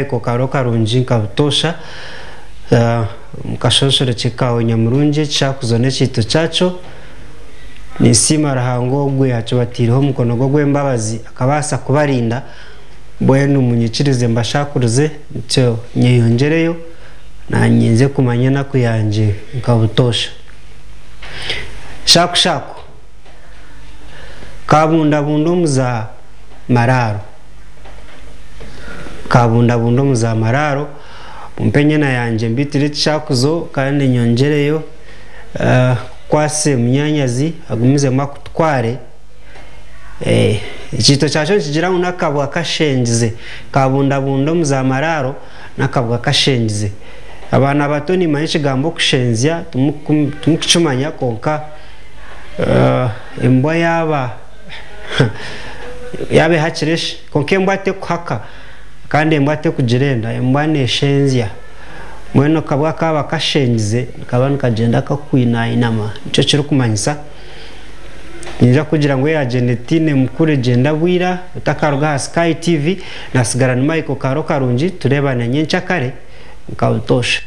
iko karo karungi nkabutosha uh, mukashoshoro kikawe nyamurungi kyakuzona ekiito kyakyo nisima ruhango ogwe yakibatiireho omukono gwe gw'embabazi akabaasa kubarinda. Mbwenu munyikirize mbashakurize ntyo nyeyongereyo nanyinze kumanya enaku yangye nkabutosha shaku shaku. Kabundabunda omu za mararo. Kabundabunda bundo muzamararo mararo mumpe yanje yangye mbitire ekishakuzo kandi nyongereyo uh, kwase munyanyazi agumizemu akutware eh, ekiito kyakyo kigira ngu nakabwa kashengize kabundabunda muzamararo za mararo nakabwa kashengize abaana bato nimanya ekigambo kushenzya timukukimanya konka uh, embwa yaba yaba ehakireshi konka embwa tekuhaka kandi embwa tekugirenda embwa neshenzya mwenu kabwa kaba kashengize kaba nikagyenda kakwinainama nikyo kirikumanyisa ninja kugira ngu yagyenda etiine mukuru egyenda bwira otakaruga aha sky tv nasigara ni michael karo karungi turebane nyenkya kare nkabutosha